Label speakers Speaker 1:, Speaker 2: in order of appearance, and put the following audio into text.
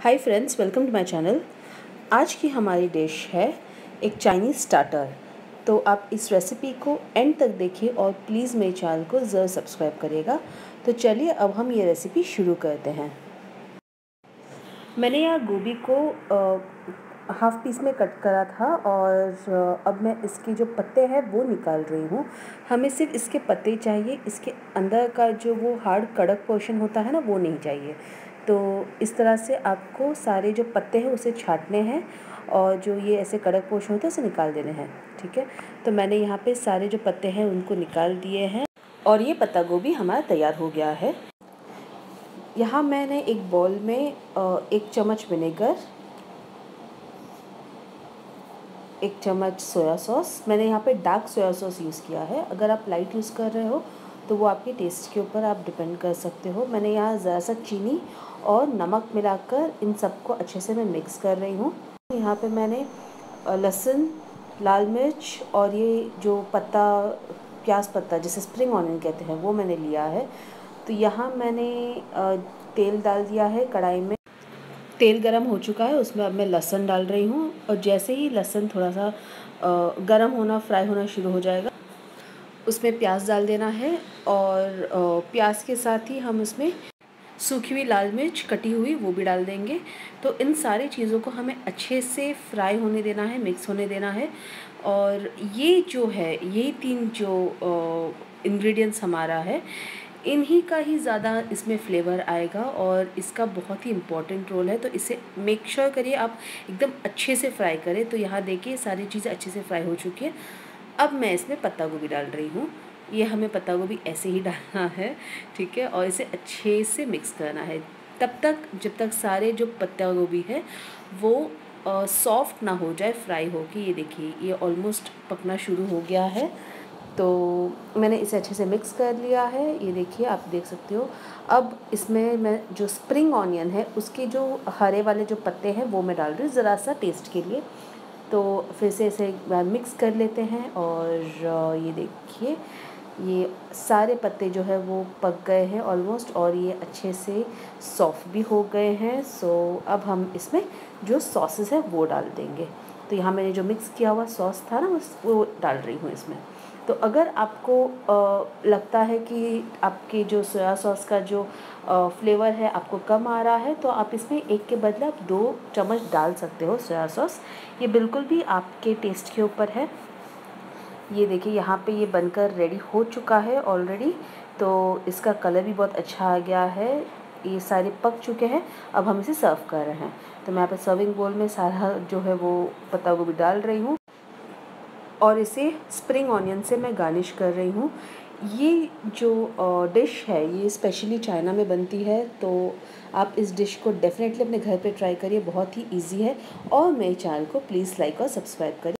Speaker 1: Hi friends welcome to my channel आज की हमारी डिश है एक चाइनीज़ स्टार्टर तो आप इस रेसिपी को एंड तक देखिए और प्लीज़ मेरे चैनल को ज़रूर सब्सक्राइब करिएगा। तो चलिए अब हम ये रेसिपी शुरू करते हैं। मैंने यहाँ गोभी को हाफ़ पीस में कट करा था और अब मैं इसके जो पत्ते हैं वो निकाल रही हूँ। हमें सिर्फ़ इसके पत्ते चाहिए, इसके अंदर का जो वो हार्ड कड़क पोर्शन होता है ना, वो नहीं चाहिए। तो इस तरह से आपको सारे जो पत्ते हैं उसे छाटने हैं और जो ये ऐसे कड़क पोर्शन होते हैं उसे निकाल देने हैं, ठीक है? तो मैंने यहाँ पे सारे जो पत्ते हैं उनको निकाल दिए हैं और ये पत्ता गोभी हमारा तैयार हो गया है। यहाँ मैंने एक बॉल में एक चम्मच विनेगर एक चम्मच सोया सॉस मैंने यहाँ पे डार्क सोया सॉस यूज़ किया है। अगर आप लाइट यूज़ कर रहे हो तो वो आपके टेस्ट के ऊपर आप डिपेंड कर सकते हो। मैंने यहाँ ज़रा सा चीनी और नमक मिलाकर इन सबको अच्छे से मैं मिक्स कर रही हूँ। यहाँ पे मैंने लहसुन, लाल मिर्च और ये जो पत्ता, प्याज पत्ता जिसे स्प्रिंग ऑनियन कहते हैं, वो मैंने लिया है। तो यहाँ मैंने तेल डाल दिया है कढ़ाई में। तेल गरम हो चुका है, उसमें अब मैं लहसुन डाल रही हूँ और जैसे ही लहसुन थोड़ा सा गरम होना फ्राई होना शुरू हो जाएगा उसमें प्याज डाल देना है और प्याज के साथ ही हम उसमें सूखी हुई लाल मिर्च, कटी हुई वो भी डाल देंगे। तो इन सारी चीज़ों को हमें अच्छे से फ्राई होने देना है, मिक्स होने देना है। और ये जो है, ये तीन जो इंग्रेडिएंट्स हमारा है, इन्हीं का ही ज़्यादा इसमें फ्लेवर आएगा और इसका बहुत ही इंपॉर्टेंट रोल है। तो इसे मेक श्योर sure करिए आप एकदम अच्छे से फ्राई करें। तो यहाँ देखिए सारी चीज़ें अच्छे से फ्राई हो चुकी है। अब मैं इसमें पत्ता गोभी डाल रही हूँ। ये हमें पत्ता गोभी ऐसे ही डालना है, ठीक है? और इसे अच्छे से मिक्स करना है। तब तक, जब तक सारे जो पत्ता गोभी है, वो सॉफ्ट ना हो जाए, फ्राई हो के ये देखिए, ये ऑलमोस्ट पकना शुरू हो गया है। तो मैंने इसे अच्छे से मिक्स कर लिया है। ये देखिए, आप देख सकते हो। अब इसमें मैं जो स्प्रिंग ऑनियन है, उसके जो हरे वाले जो पत्ते हैं, वो मैं डाल रही हूँ ज़रा सा टेस्ट के लिए। तो फिर से इसे एक बार मिक्स कर लेते हैं और ये देखिए, ये सारे पत्ते जो है वो पक गए हैं ऑलमोस्ट और ये अच्छे से सॉफ्ट भी हो गए हैं। सो अब हम इसमें जो सॉसेस है वो डाल देंगे। तो यहाँ मैंने जो मिक्स किया हुआ सॉस था ना वो डाल रही हूँ इसमें। तो अगर आपको आ, लगता है कि आपके जो सोया सॉस का जो आ, फ्लेवर है आपको कम आ रहा है तो आप इसमें एक के बदले आप दो चम्मच डाल सकते हो सोया सॉस ये बिल्कुल भी आपके टेस्ट के ऊपर है। ये देखिए यहाँ पे ये बनकर रेडी हो चुका है ऑलरेडी तो इसका कलर भी बहुत अच्छा आ गया है। ये सारे पक चुके हैं, अब हम इसे सर्व कर रहे हैं। तो मैं यहाँ पे सर्विंग बोल में सारा जो है वो पत्ता गोभी डाल रही हूँ और इसे स्प्रिंग ऑनियन से मैं गार्निश कर रही हूँ। ये जो डिश है, ये स्पेशली चाइना में बनती है तो आप इस डिश को डेफ़िनेटली अपने घर पे ट्राई करिए, बहुत ही इजी है। और मेरे चैनल को प्लीज़ लाइक और सब्सक्राइब करिए।